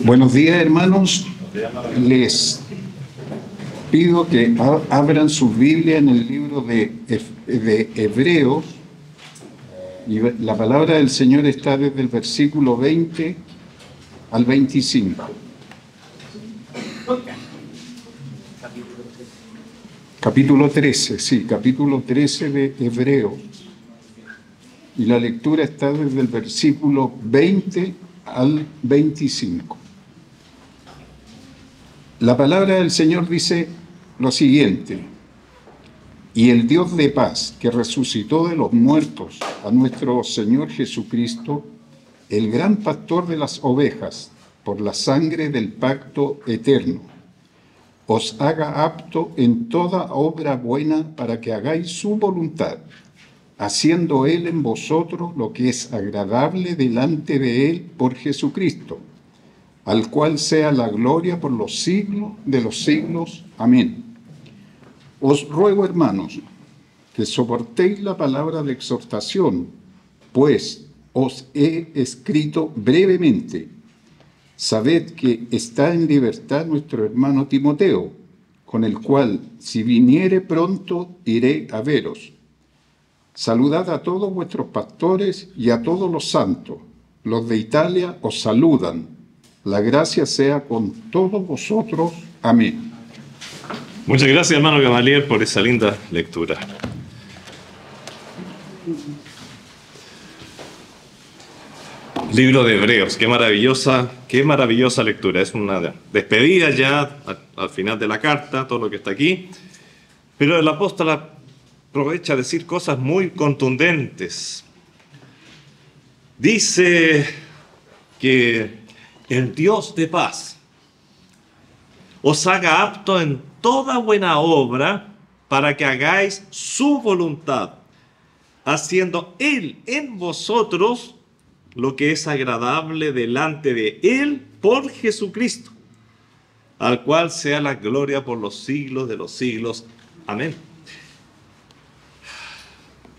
Buenos días, hermanos. Les pido que abran su Biblia en el libro de, de Hebreos. Y la palabra del Señor está desde el versículo 20 al 25. Capítulo 13, sí, capítulo 13 de Hebreos. Y la lectura está desde el versículo 20 al 25. La palabra del Señor dice lo siguiente, y el Dios de paz que resucitó de los muertos a nuestro Señor Jesucristo, el gran pastor de las ovejas, por la sangre del pacto eterno, os haga apto en toda obra buena para que hagáis su voluntad, haciendo Él en vosotros lo que es agradable delante de Él por Jesucristo al cual sea la gloria por los siglos de los siglos. Amén. Os ruego, hermanos, que soportéis la palabra de exhortación, pues os he escrito brevemente. Sabed que está en libertad nuestro hermano Timoteo, con el cual, si viniere pronto, iré a veros. Saludad a todos vuestros pastores y a todos los santos. Los de Italia os saludan la gracia sea con todos vosotros. Amén. Muchas gracias, hermano Gamaliel, por esa linda lectura. Libro de Hebreos, qué maravillosa, qué maravillosa lectura. Es una despedida ya al final de la carta, todo lo que está aquí. Pero el apóstol aprovecha a decir cosas muy contundentes. Dice que el Dios de paz, os haga apto en toda buena obra para que hagáis su voluntad, haciendo Él en vosotros lo que es agradable delante de Él por Jesucristo, al cual sea la gloria por los siglos de los siglos. Amén.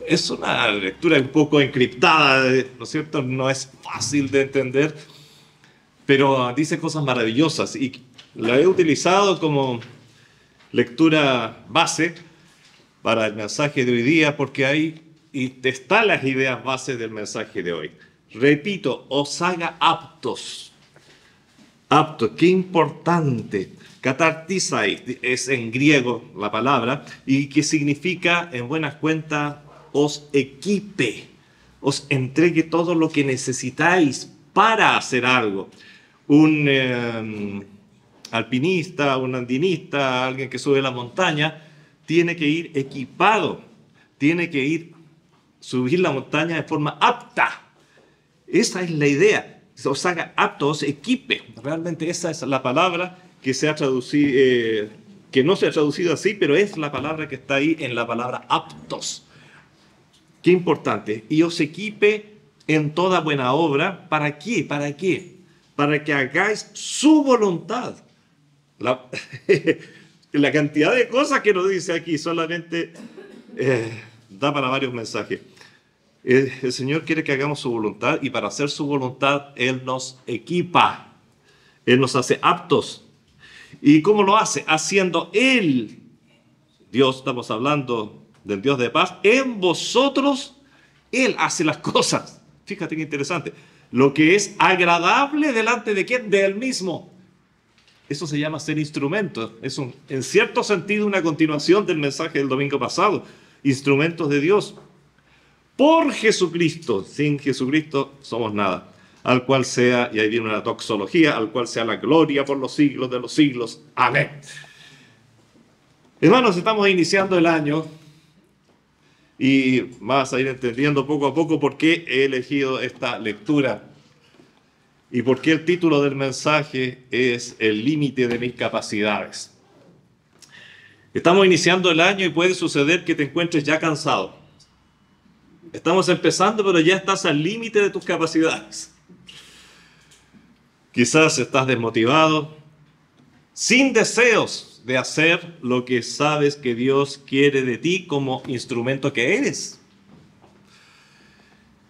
Es una lectura un poco encriptada, ¿no es cierto? No es fácil de entender pero dice cosas maravillosas y la he utilizado como lectura base para el mensaje de hoy día porque ahí están las ideas bases del mensaje de hoy. Repito, os haga aptos. Aptos, qué importante. Catartizai es en griego la palabra y que significa en buenas cuentas os equipe, os entregue todo lo que necesitáis para hacer algo un em, alpinista, un andinista, alguien que sube la montaña, tiene que ir equipado, tiene que ir subir la montaña de forma apta. Esa es la idea. Os haga aptos, equipe. Realmente esa es la palabra que se ha traducido, eh, que no se ha traducido así, pero es la palabra que está ahí en la palabra aptos. Qué importante. Y os equipe en toda buena obra. ¿Para qué? ¿Para qué? Para que hagáis su voluntad. La, cantidad de cosas que nos dice aquí solamente eh, da para varios mensajes. El, el Señor quiere que hagamos su voluntad y para hacer su voluntad Él nos equipa, Él nos hace aptos. ¿Y cómo lo hace? Haciendo Él, Dios, estamos hablando del Dios de paz, en vosotros Él hace las cosas. Fíjate qué interesante lo que es agradable delante de quién? De él mismo. Eso se llama ser instrumento. Es un, en cierto sentido una continuación del mensaje del domingo pasado. Instrumentos de Dios. Por Jesucristo. Sin Jesucristo somos nada. Al cual sea, y ahí viene una toxología, al cual sea la gloria por los siglos de los siglos. Amén. Hermanos, estamos iniciando el año y vas a ir entendiendo poco a poco por qué he elegido esta lectura y por qué el título del mensaje es El límite de mis capacidades. Estamos iniciando el año y puede suceder que te encuentres ya cansado. Estamos empezando, pero ya estás al límite de tus capacidades. Quizás estás desmotivado, sin deseos de hacer lo que sabes que Dios quiere de ti como instrumento que eres.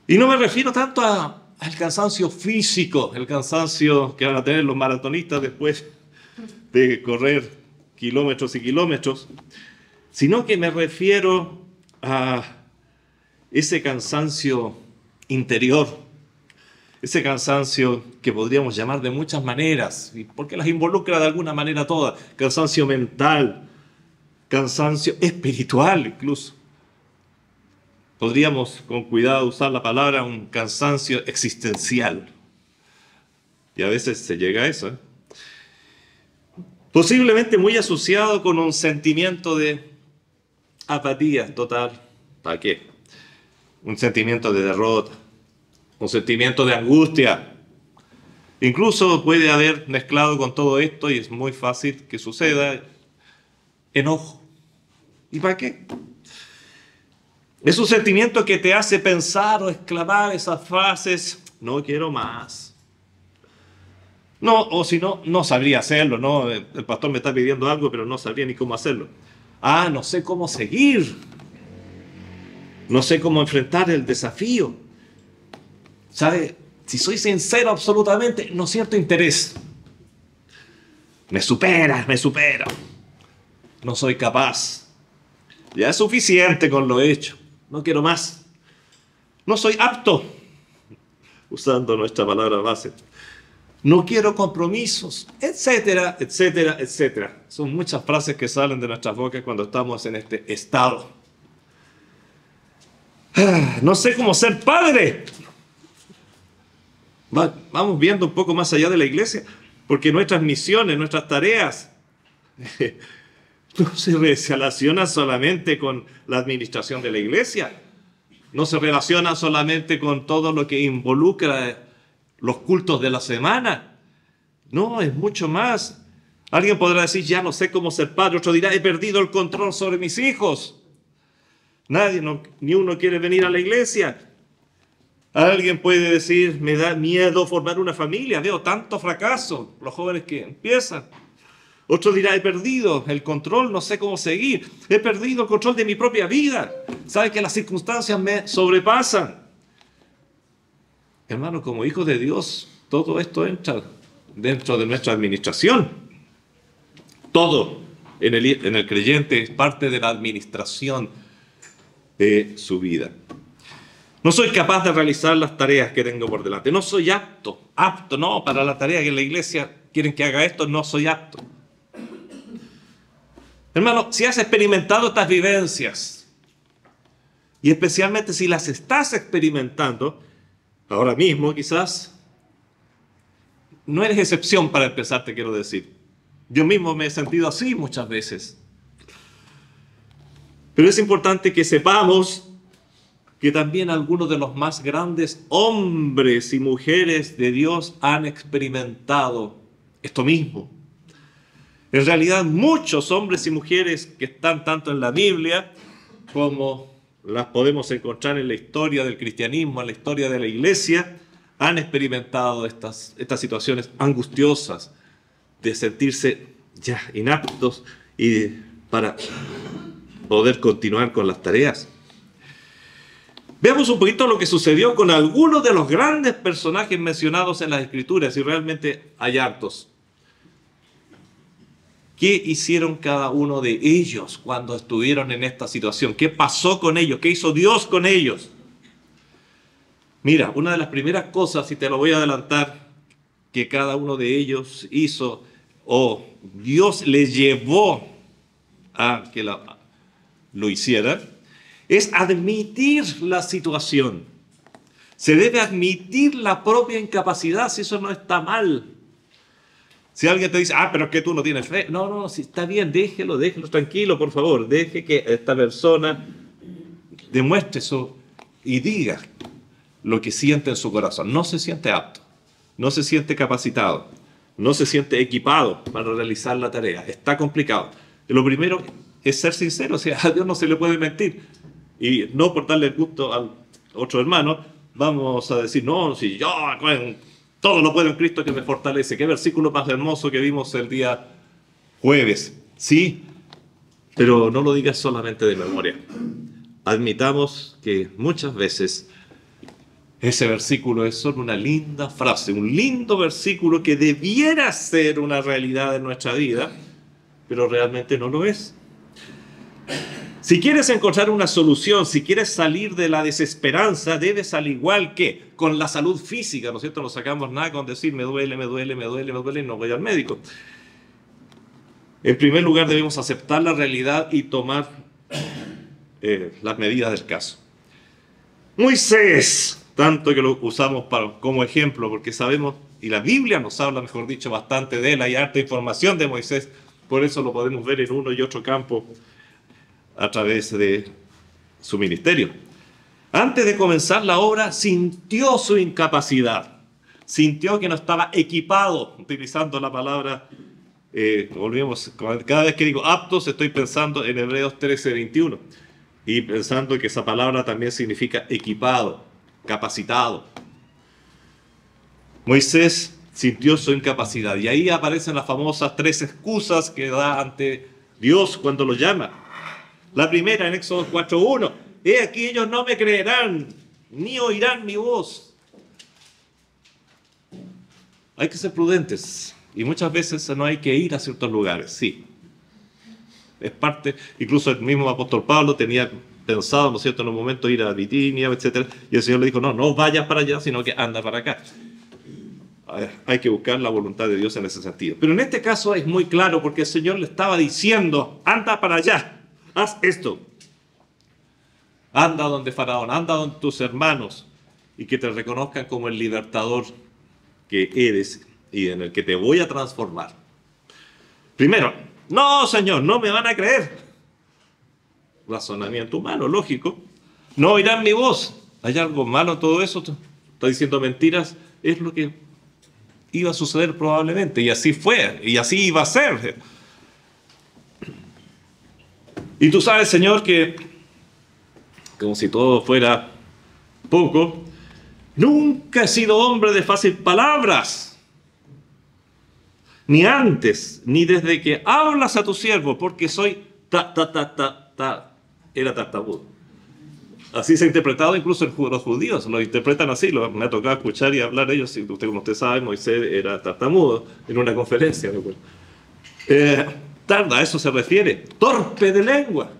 Y no me refiero tanto a, al cansancio físico, el cansancio que van a tener los maratonistas después de correr kilómetros y kilómetros, sino que me refiero a ese cansancio interior, ese cansancio que podríamos llamar de muchas maneras, porque las involucra de alguna manera todas, cansancio mental, cansancio espiritual incluso. Podríamos con cuidado usar la palabra un cansancio existencial. Y a veces se llega a eso. ¿eh? Posiblemente muy asociado con un sentimiento de apatía total. ¿Para qué? Un sentimiento de derrota, un sentimiento de angustia. Incluso puede haber mezclado con todo esto, y es muy fácil que suceda, enojo. ¿Y para qué? Es un sentimiento que te hace pensar o exclamar esas frases, no quiero más. No, o si no, no sabría hacerlo, ¿no? El pastor me está pidiendo algo, pero no sabría ni cómo hacerlo. Ah, no sé cómo seguir. No sé cómo enfrentar el desafío. ¿Sabe? Si soy sincero absolutamente, no siento interés. Me supera, me supera. No soy capaz. Ya es suficiente con lo hecho no quiero más. No soy apto, usando nuestra palabra base. No quiero compromisos, etcétera, etcétera, etcétera. Son muchas frases que salen de nuestras bocas cuando estamos en este estado. Ah, no sé cómo ser padre. Vamos viendo un poco más allá de la iglesia, porque nuestras misiones, nuestras tareas, no se relaciona solamente con la administración de la iglesia, no se relaciona solamente con todo lo que involucra los cultos de la semana. No, es mucho más. Alguien podrá decir, ya no sé cómo ser padre, otro dirá, he perdido el control sobre mis hijos. Nadie, ni uno quiere venir a la iglesia. Alguien puede decir, me da miedo formar una familia, veo tanto fracaso, los jóvenes que empiezan. Otro dirá, he perdido el control, no sé cómo seguir. He perdido el control de mi propia vida. Sabe que las circunstancias me sobrepasan. Hermano, como hijo de Dios, todo esto entra dentro de nuestra administración. Todo en el, en el creyente es parte de la administración de su vida. No soy capaz de realizar las tareas que tengo por delante. No soy apto, apto, no, para la tarea que la iglesia quieren que haga esto, no soy apto. Hermano, si has experimentado estas vivencias, y especialmente si las estás experimentando, ahora mismo quizás, no eres excepción para empezar, te quiero decir. Yo mismo me he sentido así muchas veces. Pero es importante que sepamos que también algunos de los más grandes hombres y mujeres de Dios han experimentado esto mismo. En realidad muchos hombres y mujeres que están tanto en la Biblia como las podemos encontrar en la historia del cristianismo, en la historia de la iglesia, han experimentado estas, situaciones angustiosas de sentirse ya inaptos y para poder continuar con las tareas. Veamos un poquito lo que sucedió con algunos de los grandes personajes mencionados en las escrituras y realmente hay hartos. ¿Qué hicieron cada uno de ellos cuando estuvieron en esta situación? ¿Qué pasó con ellos? ¿Qué hizo Dios con ellos? Mira, una de las primeras cosas, y te lo voy a adelantar, que cada uno de ellos hizo, o Dios les llevó a que lo hiciera, es admitir la situación. Se debe admitir la propia incapacidad si eso no está mal. Si alguien te dice, ah, pero es que tú no tienes fe. No, no, si está bien, déjelo, déjelo tranquilo, por favor. Deje que esta persona demuestre eso y diga lo que siente en su corazón. No se siente apto, no se siente capacitado, no se siente equipado para realizar la tarea. Está complicado. Lo primero es ser sincero, o sea, a Dios no se le puede mentir. Y no por darle el gusto al otro hermano, vamos a decir, no, si yo todo lo puedo en Cristo que me fortalece. Qué versículo más hermoso que vimos el día jueves. Sí, pero no lo digas solamente de memoria. Admitamos que muchas veces Ese versículo es solo una linda frase, un lindo versículo que debiera ser una realidad en nuestra vida, pero realmente no lo es. Si quieres encontrar una solución, si quieres salir de la desesperanza, debes al igual que con la salud física, ¿no es cierto? No sacamos nada con decir me duele, me duele, me duele, me duele y no voy al médico. En primer lugar debemos aceptar la realidad y tomar eh, las medidas del caso. Moisés, tanto que lo usamos como ejemplo, porque sabemos, y la Biblia nos habla, mejor dicho, bastante de él, hay harta información de Moisés, por eso lo podemos ver en uno y otro campo a través de su ministerio. Antes de comenzar la obra, sintió su incapacidad, sintió que no estaba equipado, utilizando la palabra eh, volvemos, cada vez que digo aptos estoy pensando en Hebreos 13, 21 y pensando que esa palabra también significa equipado, capacitado. Moisés sintió su incapacidad y ahí aparecen las famosas tres excusas que da ante Dios cuando lo llama. La primera en Éxodo 4.1, he aquí ellos no me creerán, ni oirán mi voz. Hay que ser prudentes. Y muchas veces no hay que ir a ciertos lugares, sí. Es parte, incluso el mismo apóstol Pablo tenía pensado, ¿no cierto?, en un momento ir a Bitinia, etc. Y el Señor le dijo, no, no vayas para allá, sino que anda para acá. Hay que buscar la voluntad de Dios en ese sentido. Pero en este caso es muy claro porque el Señor le estaba diciendo, anda para allá, haz esto. Anda donde Faraón, anda donde tus hermanos y que te reconozcan como el libertador que eres y en el que te voy a transformar. Primero, no, Señor, no me van a creer. Razonamiento humano, lógico. No oirán mi voz. ¿Hay algo malo en todo eso? ¿Está diciendo mentiras? Es lo que iba a suceder probablemente. Y así fue. Y así iba a ser. Y tú sabes, Señor, que como si todo fuera poco, nunca he sido hombre de fácil palabras ni antes, ni desde que hablas a tu siervo, porque soy ta, ta, ta, ta, ta, era tartamudo. Así se ha interpretado incluso los judíos, lo interpretan así, lo, me ha tocado escuchar y hablar ellos, usted como usted sabe, Moisés era tartamudo en una conferencia. Eh, tarda, a eso se refiere, torpe de lengua.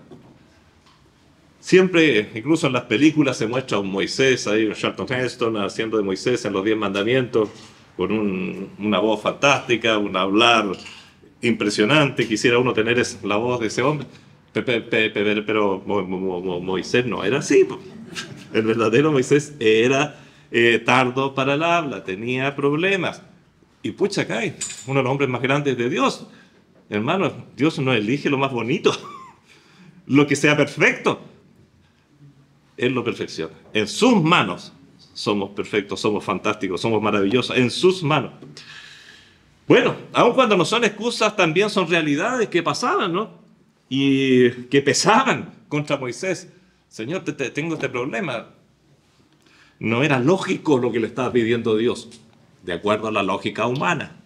Siempre, incluso en las películas, se muestra un Moisés, ahí Charlton Heston haciendo de Moisés en los Diez Mandamientos, con una voz fantástica, un hablar impresionante. Quisiera uno tener la voz de ese hombre. Pero Moisés no era así. El verdadero Moisés era eh, tardo para el habla, tenía problemas. Y pucha, cae, uno de los hombres más grandes de Dios. Hermano, Dios no elige lo más bonito, lo que sea perfecto. Él lo perfecciona. En sus manos somos perfectos, somos fantásticos, somos maravillosos, en sus manos. Bueno, aun cuando no son excusas, también son realidades que pasaban, ¿no? Y que pesaban contra Moisés. Señor, te, tengo este problema. No era lógico lo que le estaba pidiendo Dios, de acuerdo a la lógica humana.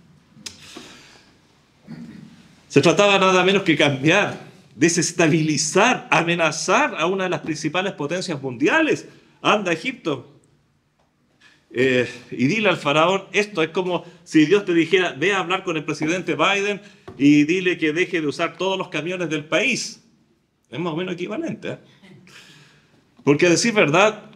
Se trataba nada menos que cambiar, desestabilizar, amenazar a una de las principales potencias mundiales. Anda, Egipto, eh, y dile al faraón esto. Es como si Dios te dijera, ve a hablar con el presidente Biden y dile que deje de usar todos los camiones del país. Es más o menos equivalente. ¿eh? Porque a decir verdad,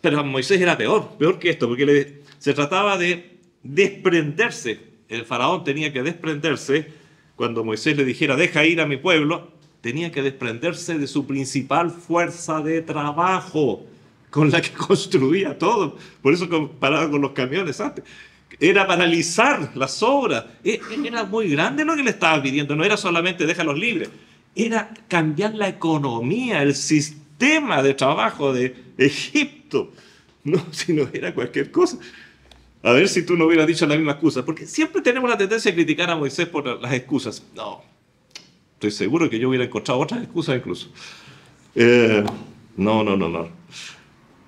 pero Moisés era peor, peor que esto, porque se trataba de desprenderse. El faraón tenía que desprenderse cuando Moisés le dijera, deja ir a mi pueblo, tenía que desprenderse de su principal fuerza de trabajo con la que construía todo. Por eso comparado con los camiones antes. Era paralizar las obras. E, era muy grande lo que le estaba pidiendo. No era solamente déjalos libres. Era cambiar la economía, el sistema de trabajo de Egipto. No, si no era cualquier cosa. A ver si tú no hubieras dicho la misma excusa. Porque siempre tenemos la tendencia a criticar a Moisés por las excusas. No. Estoy seguro que yo hubiera encontrado otras excusas incluso. Eh, no, no, no, no.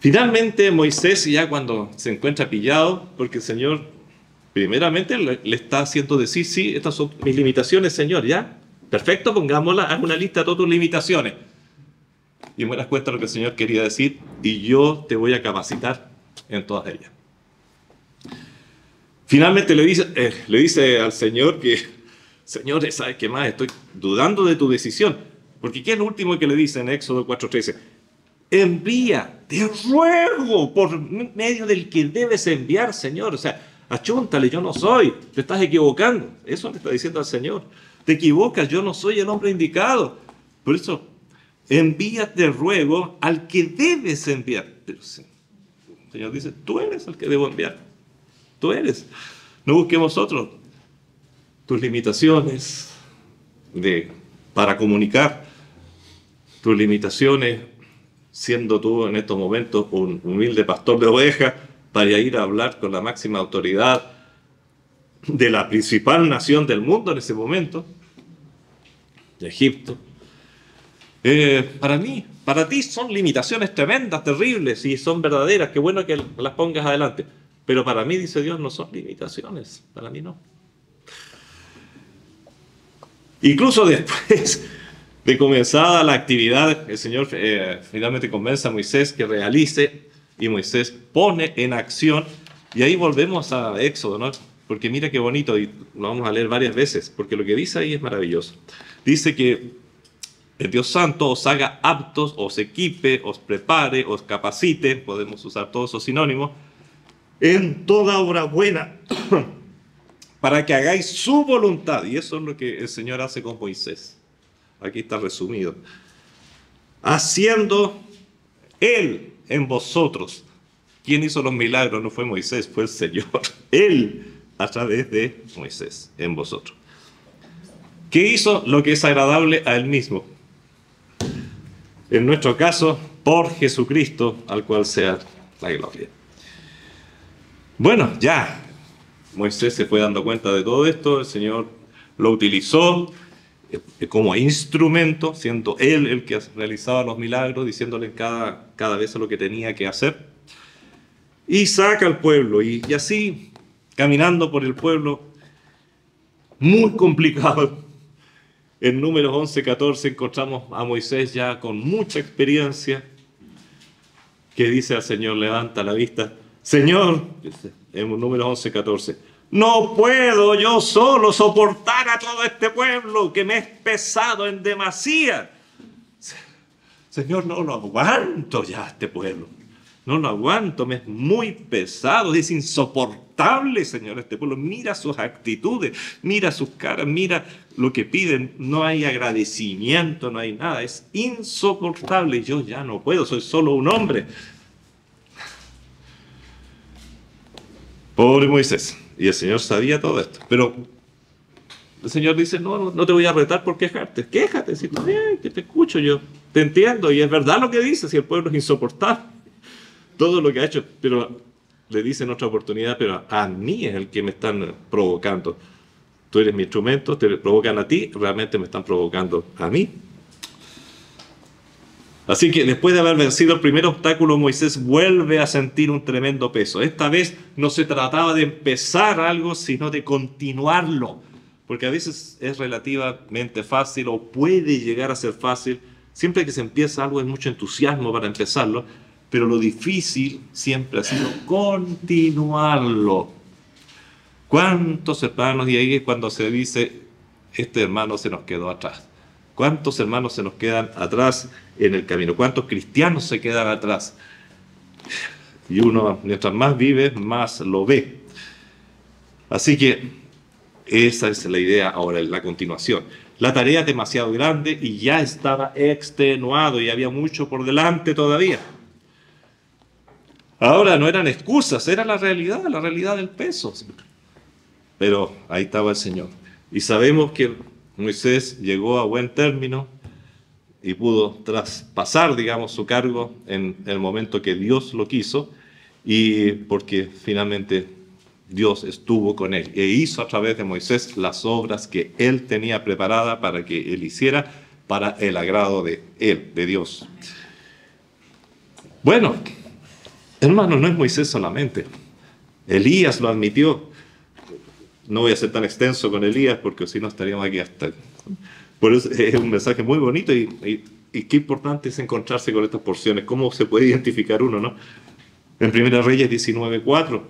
Finalmente Moisés ya cuando se encuentra pillado, porque el Señor primeramente le, está haciendo decir, sí, estas son mis limitaciones, Señor, ¿ya? Perfecto, pongámosla, haz una lista de todas tus limitaciones. Y me das cuenta de lo que el Señor quería decir, y yo te voy a capacitar. en todas ellas. Finalmente le dice, eh, le dice al Señor que, Señor, ¿sabes qué más? Estoy dudando de tu decisión. Porque ¿qué es lo último que le dice en Éxodo 4.13? Envía, te ruego, por medio del que debes enviar, Señor. O sea, achúntale, yo no soy, te estás equivocando. Eso le está diciendo al Señor. Te equivocas, yo no soy el hombre indicado. Por eso, envía, te ruego, al que debes enviar. Pero Señor dice, tú eres el que debo enviar. Tú eres. No busquemos otro. Tus limitaciones de, para comunicar, tus limitaciones siendo tú en estos momentos un humilde pastor de ovejas para ir a hablar con la máxima autoridad de la principal nación del mundo en ese momento, Egipto. Eh, para mí, para ti son limitaciones tremendas, terribles y son verdaderas. Qué bueno que las pongas adelante. Pero para mí, dice Dios, no son limitaciones. Para mí no. Incluso después de comenzada la actividad, el Señor eh, finalmente convence a Moisés que realice y Moisés pone en acción. Y ahí volvemos a Éxodo, ¿no? Porque mira qué bonito, y lo vamos a leer varias veces, porque lo que dice ahí es maravilloso. Dice que el Dios Santo os haga aptos, os equipe, os prepare, os capacite, podemos usar todos esos sinónimos, en toda obra buena, para que hagáis su voluntad. Y eso es lo que el Señor hace con Moisés. Aquí está resumido. Haciendo Él en vosotros. ¿Quién hizo los milagros? No fue Moisés, fue el Señor. Él a través de Moisés en vosotros. ¿Qué hizo? Lo que es agradable a Él mismo. En nuestro caso, por Jesucristo, al cual sea la gloria. Bueno, ya Moisés se fue dando cuenta de todo esto, el Señor lo utilizó, eh, como instrumento, siendo él el que realizaba los milagros, diciéndole cada, cada vez lo que tenía que hacer. Y saca al pueblo, y, y así, caminando por el pueblo, muy complicado. En números 11, 14 encontramos a Moisés ya con mucha experiencia, que dice al Señor, levanta la vista, Señor, en números 11, 14, no puedo yo solo soportar a todo este pueblo que me es pesado en demasía. Señor, no lo aguanto ya este pueblo. No lo aguanto, me es muy pesado, es insoportable, Señor, este pueblo. Mira sus actitudes, mira sus caras, mira lo que piden. No hay agradecimiento, no hay nada. Es insoportable. Yo ya no puedo, soy solo un hombre. Pobre Moisés. Y el Señor sabía todo esto. Pero el Señor dice, no, no te voy a retar por quejarte. Quéjate, si que te escucho yo. Te entiendo. Y es verdad lo que dice, si el pueblo es insoportable. Todo lo que ha hecho. Pero le dice en otra oportunidad, pero a mí es el que me están provocando. Tú eres mi instrumento, te provocan a ti, realmente me están provocando a mí. Así que después de haber vencido el primer obstáculo, Moisés vuelve a sentir un tremendo peso. Esta vez no se trataba de empezar algo, sino de continuarlo. Porque a veces es relativamente fácil o puede llegar a ser fácil. Siempre que se empieza algo hay mucho entusiasmo para empezarlo, pero lo difícil siempre ha sido continuarlo. ¿Cuántos hermanos? Y ahí es cuando se dice, este hermano se nos quedó atrás. ¿Cuántos hermanos se nos quedan atrás en el camino? ¿Cuántos cristianos se quedan atrás? Y uno, mientras más vive, más lo ve. Así que esa es la idea ahora, la continuación. La tarea es demasiado grande y ya estaba extenuado y había mucho por delante todavía. Ahora no eran excusas, era la realidad, la realidad del peso. Pero ahí estaba el Señor. Y sabemos que Moisés llegó a buen término y pudo traspasar, digamos, su cargo en el momento que Dios lo quiso y porque finalmente Dios estuvo con él e hizo a través de Moisés las obras que él tenía preparadas para que él hiciera para el agrado de él, de Dios. Bueno, hermano, no es Moisés solamente. Elías lo admitió. No voy a ser tan extenso con Elías porque si no estaríamos aquí hasta... Por eso es un mensaje muy bonito y, y, qué importante es encontrarse con estas porciones, cómo se puede identificar uno, ¿no? En 1 Reyes 19:4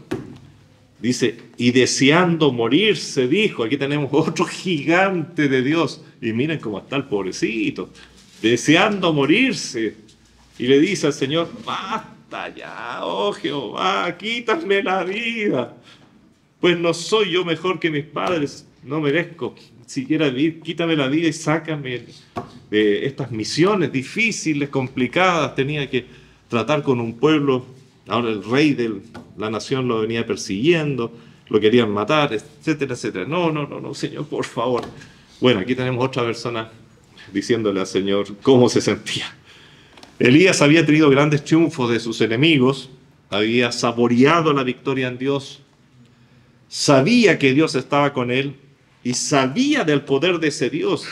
dice, y deseando morirse, dijo, aquí tenemos otro gigante de Dios, y miren cómo está el pobrecito, deseando morirse, y le dice al Señor, basta ya, oh Jehová, quítame la vida, pues no soy yo mejor que mis padres, no merezco siquiera vivir, quítame la vida y sácame de estas misiones difíciles, complicadas, tenía que tratar con un pueblo, ahora el rey de la nación lo venía persiguiendo, lo querían matar, etcétera, etcétera. No, no, no, no, Señor, por favor. Bueno, aquí tenemos otra persona diciéndole al Señor cómo se sentía. Elías había tenido grandes triunfos de sus enemigos, había saboreado la victoria en Dios, sabía que Dios estaba con él y sabía del poder de ese Dios.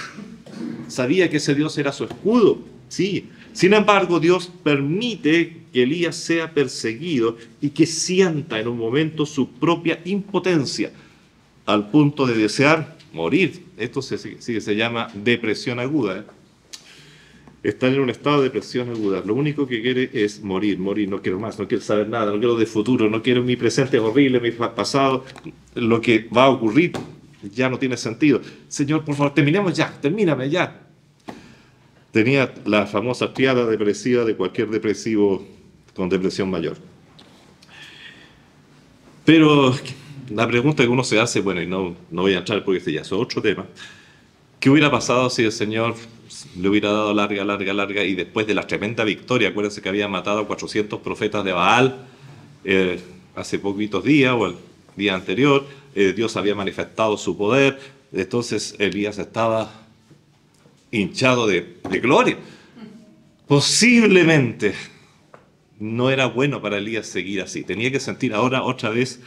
Sabía que ese Dios era su escudo, sí. Sin embargo, Dios permite que Elías sea perseguido y que sienta en un momento su propia impotencia al punto de desear morir. Esto se, sí, se llama depresión aguda. ¿eh? Estar en un estado de depresión aguda. Lo único que quiere es morir, morir. No quiero más, no quiero saber nada, no quiero de futuro, no quiero mi presente horrible, mi pasado, lo que va a ocurrir ya no tiene sentido. Señor, por favor, terminemos ya, termíname ya. Tenía la famosa triada depresiva de cualquier depresivo con depresión mayor. Pero la pregunta que uno se hace, bueno, y no, no voy a entrar porque este ya es otro tema, ¿qué hubiera pasado si el Señor le hubiera dado larga, larga, larga y después de la tremenda victoria, acuérdense que había matado a 400 profetas de Baal eh, hace poquitos días o el día anterior, eh, Dios había manifestado su poder, entonces Elías estaba hinchado de, de gloria. Posiblemente no era bueno para Elías seguir así, tenía que sentir ahora otra vez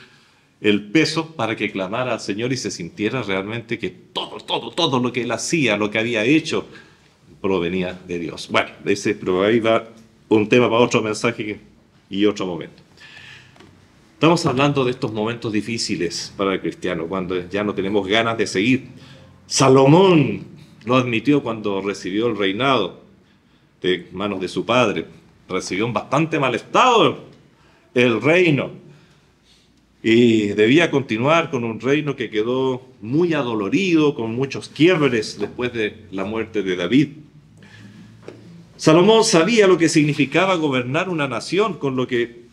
el peso para que clamara al Señor y se sintiera realmente que todo, todo, todo lo que él hacía, lo que había hecho, provenía de Dios. Bueno, ese, pero ahí va un tema para otro mensaje y otro momento. Estamos hablando de estos momentos difíciles para el cristiano, cuando ya no tenemos ganas de seguir. Salomón lo admitió cuando recibió el reinado de manos de su padre. Recibió un bastante mal estado el reino y debía continuar con un reino que quedó muy adolorido, con muchos quiebres después de la muerte de David. Salomón sabía lo que significaba gobernar una nación, con lo que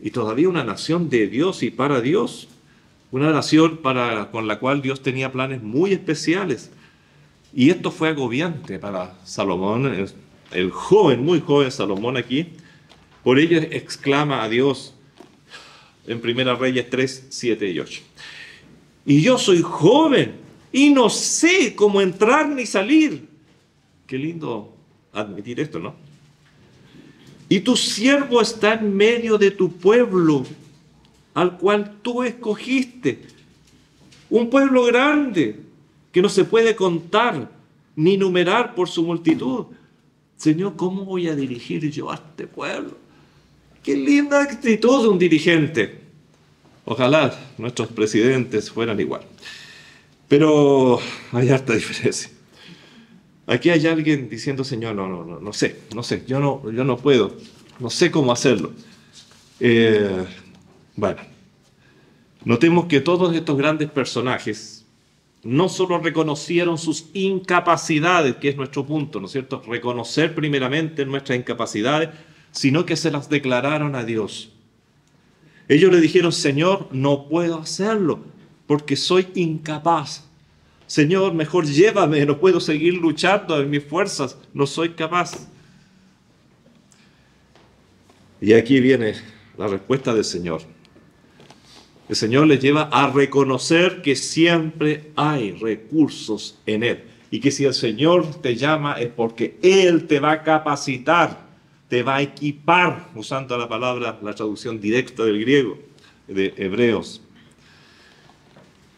y todavía una nación de Dios y para Dios, una nación para, con la cual Dios tenía planes muy especiales. Y esto fue agobiante para Salomón, el joven, muy joven Salomón aquí. Por ello exclama a Dios en Primera Reyes 3, 7 y 8. Y yo soy joven y no sé cómo entrar ni salir. Qué lindo admitir esto, ¿no? Y tu siervo está en medio de tu pueblo, al cual tú escogiste. Un pueblo grande que no se puede contar ni numerar por su multitud. Señor, ¿cómo voy a dirigir yo a este pueblo? Qué linda actitud de un dirigente. Ojalá nuestros presidentes fueran igual. Pero hay harta diferencia. Aquí hay alguien diciendo, Señor, no, no, no, no sé, no sé, yo no, yo no puedo, no sé cómo hacerlo. Eh, bueno, notemos que todos estos grandes personajes no solo reconocieron sus incapacidades, que es nuestro punto, ¿no es cierto? Reconocer primeramente nuestras incapacidades, sino que se las declararon a Dios. Ellos le dijeron, Señor, no puedo hacerlo porque soy incapaz. Señor, mejor llévame, no puedo seguir luchando en mis fuerzas, no soy capaz. Y aquí viene la respuesta del Señor. El Señor les lleva a reconocer que siempre hay recursos en Él y que si el Señor te llama es porque Él te va a capacitar, te va a equipar, usando la palabra, la traducción directa del griego, de Hebreos.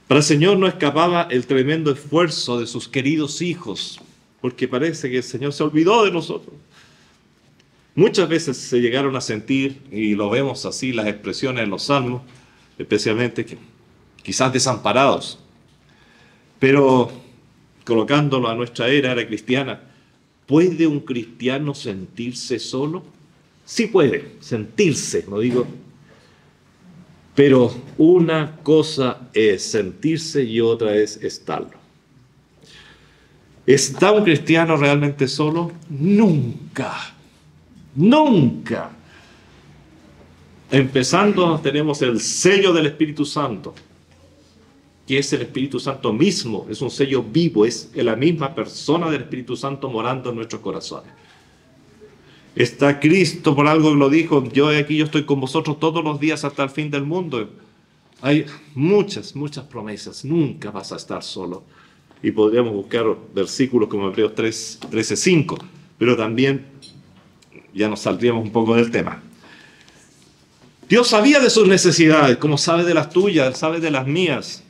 Para el Señor no escapaba el tremendo esfuerzo de sus queridos hijos, porque parece que el Señor se olvidó de nosotros. Muchas veces se llegaron a sentir, y lo vemos así, las expresiones en los salmos, especialmente que, quizás desamparados, pero colocándolo a nuestra era, era cristiana, ¿puede un cristiano sentirse solo? Sí puede sentirse, no digo. Pero una cosa es sentirse y otra es estarlo. ¿Está un cristiano realmente solo? Nunca. Nunca. Empezando tenemos el sello del Espíritu Santo, que es el Espíritu Santo mismo, es un sello vivo, es la misma persona del Espíritu Santo morando en nuestros corazones. Está Cristo, por algo lo dijo, yo aquí, yo estoy con vosotros todos los días hasta el fin del mundo. Hay muchas, muchas promesas, nunca vas a estar solo. Y podríamos buscar versículos como Hebreos 3, 13, 5, pero también ya nos saldríamos un poco del tema. Dios sabía de sus necesidades, como sabe de las tuyas, sabe de las mías.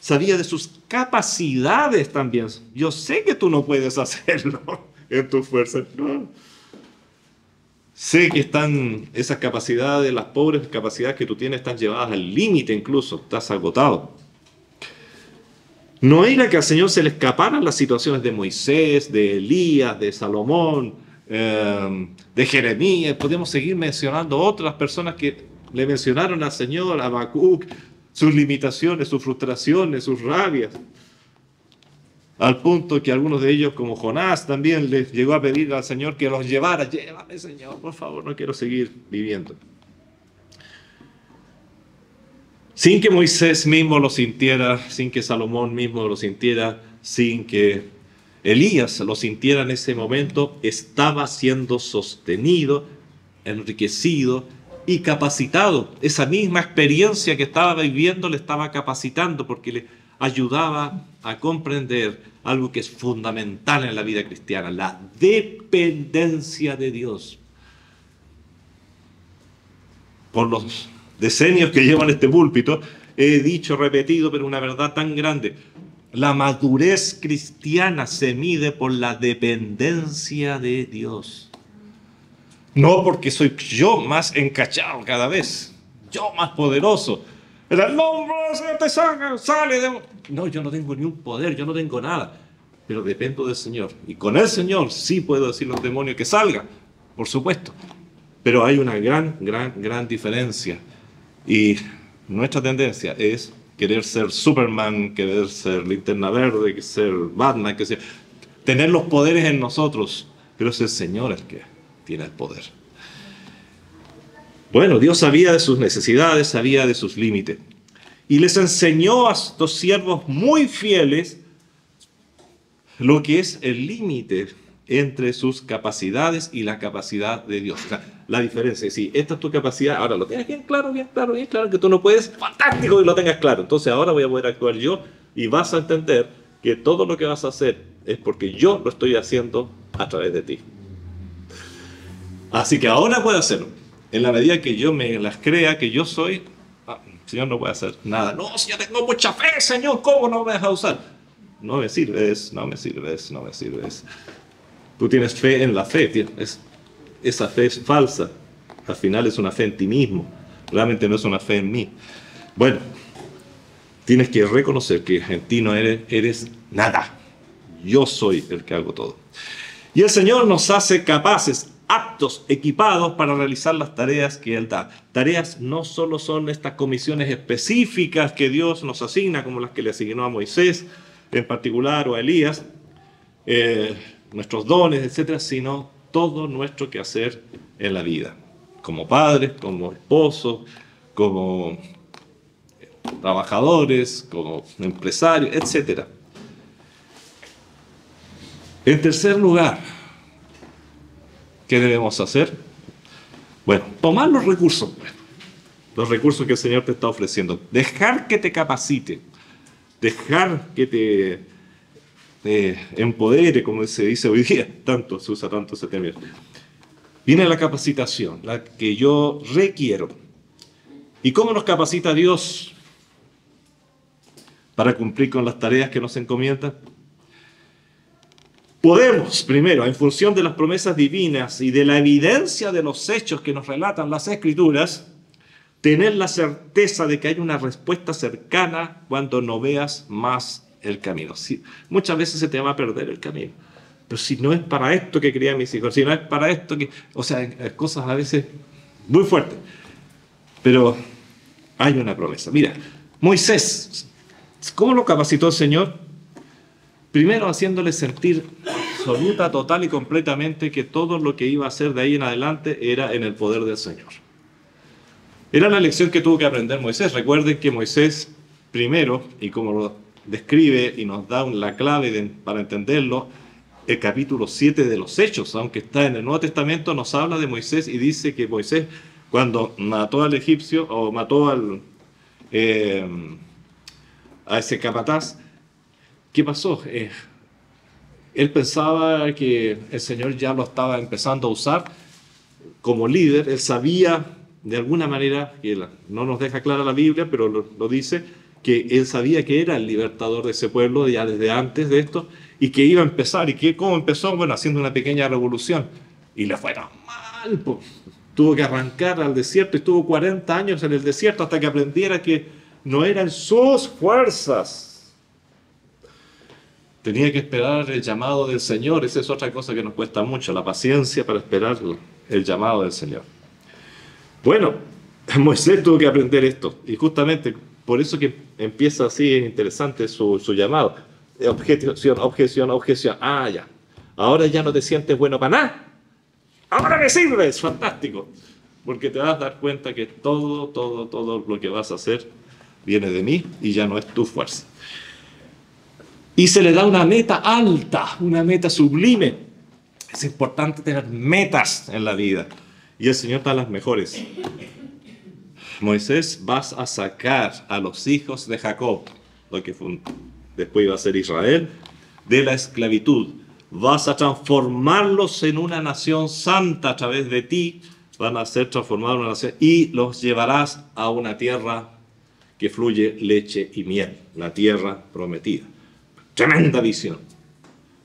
Sabía de sus capacidades también. Yo sé que tú no puedes hacerlo en tu fuerza. No. Sé que están esas capacidades, las pobres capacidades que tú tienes, están llevadas al límite incluso, estás agotado. No era que al Señor se le escaparan las situaciones de Moisés, de Elías, de Salomón, em, de Jeremías. Podemos seguir mencionando otras personas que le mencionaron al Señor, a Habacuc, sus limitaciones, sus frustraciones, sus rabias al punto que algunos de ellos, como Jonás, también les llegó a pedir al Señor que los llevara. Llévame, Señor, por favor, no quiero seguir viviendo. Sin que Moisés mismo lo sintiera, sin que Salomón mismo lo sintiera, sin que Elías lo sintiera en ese momento, estaba siendo sostenido, enriquecido y capacitado. Esa misma experiencia que estaba viviendo le estaba capacitando porque le ayudaba a comprender algo que es fundamental en la vida cristiana, la dependencia de Dios. Por los decenios que llevan este púlpito, he dicho, repetido, pero una verdad tan grande. La madurez cristiana se mide por la dependencia de Dios. No porque soy yo más encachado cada vez, yo más poderoso, el nombre del te sale de... No, yo no tengo ni un poder, yo no tengo nada, pero dependo del Señor. Y con el Señor sí puedo decir a los demonios que salgan, por supuesto. Pero hay una gran, gran, gran diferencia. Y nuestra tendencia es querer ser Superman, querer ser Linterna Verde, ser Batman, que sea, tener los poderes en nosotros, pero es el Señor el que tiene el poder. Bueno, Dios sabía de sus necesidades, sabía de sus límites. Y les enseñó a estos siervos muy fieles lo que es el límite entre sus capacidades y la capacidad de Dios. La diferencia es si esta es tu capacidad, ahora lo tienes bien claro, bien claro, bien claro, que tú no puedes, fantástico que lo tengas claro. Entonces ahora voy a poder actuar yo y vas a entender que todo lo que vas a hacer es porque yo lo estoy haciendo a través de ti. Así que ahora puedo hacerlo en la medida que yo me las crea que yo soy, Señor no puede hacer nada. No, si yo tengo mucha fe, Señor, ¿cómo no me deja usar? No me sirves, no me sirves, no me sirves. Tú tienes fe en la fe, esa fe es falsa. Al final es una fe en ti mismo, realmente no es una fe en mí. Bueno, tienes que reconocer que en ti no eres, eres nada. Yo soy el que hago todo. Y el Señor nos hace capaces aptos, equipados para realizar las tareas que Él da. Tareas no solo son estas comisiones específicas que Dios nos asigna, como las que le asignó a Moisés en particular o a Elías, eh, nuestros dones, etcétera, sino todo nuestro quehacer en la vida, como padres, como esposos, como trabajadores, como empresarios, etcétera. En tercer lugar, ¿Qué debemos hacer? Bueno, tomar los recursos, los recursos que el Señor te está ofreciendo, dejar que te capacite, dejar que te, empodere, como se dice hoy día, tanto se usa tanto ese término. Viene la capacitación, la que yo requiero. ¿Y cómo nos capacita Dios para cumplir con las tareas que nos encomienda? Podemos, primero, en función de las promesas divinas y de la evidencia de los hechos que nos relatan las escrituras, tener la certeza de que hay una respuesta cercana cuando no veas más el camino. muchas veces se te va a perder el camino. pero si no es para esto que querían mis hijos, si no es para esto que, o sea, cosas a veces muy fuertes. Pero hay una promesa. Mira, Moisés, ¿cómo lo capacitó el Señor? Primero haciéndole sentir absoluta, total y completamente que todo lo que iba a hacer de ahí en adelante era en el poder del Señor. Era la lección que tuvo que aprender Moisés. Recuerden que Moisés primero, y como lo describe y nos da la clave para entenderlo, el capítulo 7 de los Hechos, aunque está en el Nuevo Testamento, nos habla de Moisés y dice que Moisés, cuando mató al egipcio o mató al, eh, a ese capataz, ¿qué pasó? Eh, él pensaba que el Señor ya lo estaba empezando a usar como líder, él sabía de alguna manera, que no nos deja clara la Biblia, pero lo, dice, que él sabía que era el libertador de ese pueblo ya desde antes de esto y que iba a empezar. ¿Y que cómo empezó? Bueno, haciendo una pequeña revolución. Y le fue tan mal. Tuvo que arrancar al desierto. Estuvo 40 años en el desierto hasta que aprendiera que no eran sus fuerzas. Tenía que esperar el llamado del Señor. Esa es otra cosa que nos cuesta mucho, la paciencia para esperar el llamado del Señor. Bueno, Moisés tuvo que aprender esto. Y justamente por eso que empieza así, es interesante su, llamado. Objeción, objeción, objeción. Ah, ya. Ahora ya no te sientes bueno para nada. Ahora me sirves. Fantástico. Porque te vas a dar cuenta que todo, todo, todo lo que vas a hacer viene de mí y ya no es tu fuerza. Y se le da una meta alta, una meta sublime. Es importante tener metas en la vida. Y el Señor da las mejores. Moisés, vas a sacar a los hijos de Jacob, lo que después iba a ser Israel, de la esclavitud. Vas a transformarlos en una nación santa a través de ti. Van a ser transformados en una nación y los llevarás a una tierra que fluye leche y miel, la tierra prometida. Tremenda visión.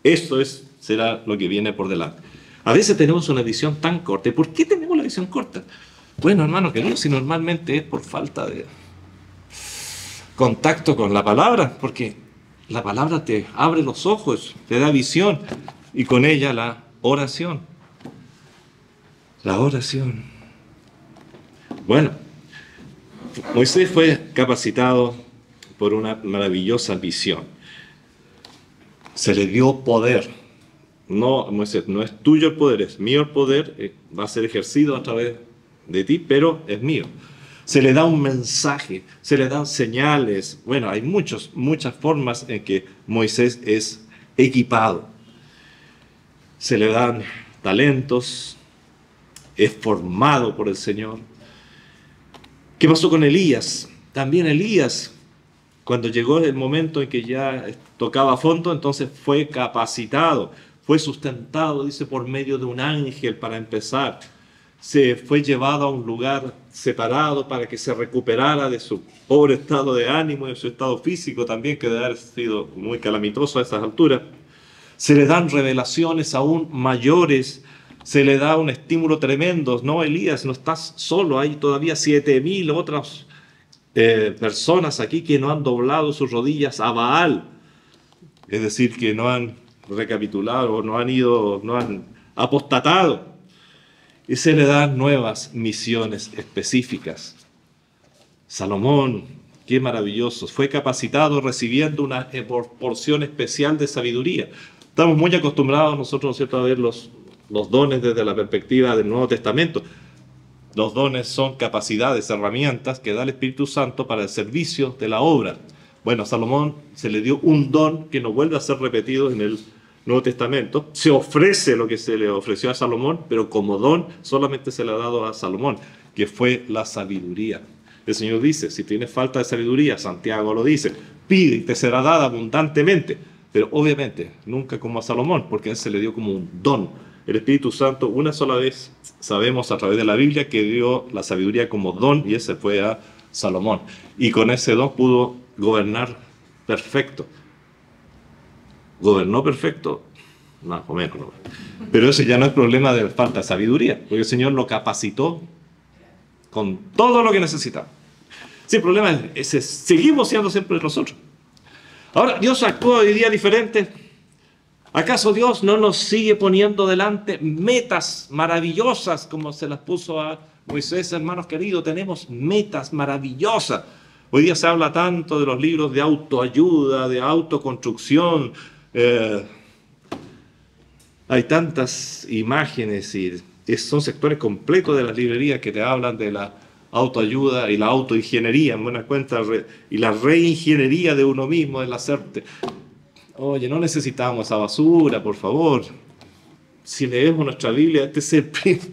Esto es, será lo que viene por delante. A veces tenemos una visión tan corta. ¿Por qué tenemos la visión corta? Bueno, hermano querido, si normalmente es por falta de contacto con la palabra, porque la palabra te abre los ojos, te da visión y con ella la oración. La oración. Bueno, Moisés fue capacitado por una maravillosa visión. Se le dio poder no, es, no es tuyo el poder, es mío el poder, eh, va a ser ejercido a través de ti, pero es mío. Se le da un mensaje, se le dan señales. Bueno, hay muchos, muchas formas en que Moisés es equipado. Se le dan talentos, es formado por el Señor. ¿Qué pasó con Elías? También Elías, cuando llegó el momento en que ya tocaba fondo, entonces fue capacitado fue sustentado, dice, por medio de un ángel para empezar. Se fue llevado a un lugar separado para que se recuperara de su pobre estado de ánimo y de su estado físico también, que debe haber sido muy calamitoso a esas alturas. Se le dan revelaciones aún mayores, se le da un estímulo tremendo. No, Elías, no estás solo, hay todavía siete mil otras eh, personas aquí que no han doblado sus rodillas a Baal. Es decir, que no han recapitulado, no han ido, no han apostatado. Y se le dan nuevas misiones específicas. Salomón, qué maravilloso, fue capacitado recibiendo una porción especial de sabiduría. Estamos muy acostumbrados nosotros, ¿no es cierto?, a ver los dones desde la perspectiva del Nuevo Testamento. Los dones son capacidades, herramientas que da el Espíritu Santo para el servicio de la obra. Bueno, a Salomón se le dio un don que no vuelve a ser repetido en el Nuevo Testamento, se ofrece lo que se le ofreció a Salomón, pero como don solamente se le ha dado a Salomón, que fue la sabiduría. El Señor dice, si tienes falta de sabiduría, Santiago lo dice, pide y te será dada abundantemente, pero obviamente nunca como a Salomón, porque él se le dio como un don. El Espíritu Santo una sola vez sabemos a través de la Biblia que dio la sabiduría como don y ese fue a Salomón. Y con ese don pudo gobernar perfecto gobernó perfecto, más o menos. Pero ese ya no es problema de falta de sabiduría, porque el Señor lo capacitó con todo lo que necesitaba. Sí, el problema es, que seguimos siendo siempre nosotros. Ahora, Dios actúa hoy día diferente. ¿Acaso Dios no nos sigue poniendo delante metas maravillosas como se las puso a Moisés, hermanos queridos? Tenemos metas maravillosas. Hoy día se habla tanto de los libros de autoayuda, de autoconstrucción. Eh, hay tantas imágenes y son sectores completos de las librerías que te hablan de la autoayuda y la autoingeniería, en buena cuenta, y la reingeniería de uno mismo, el hacerte. Oye, no necesitamos esa basura, por favor. Si leemos nuestra Biblia, este es el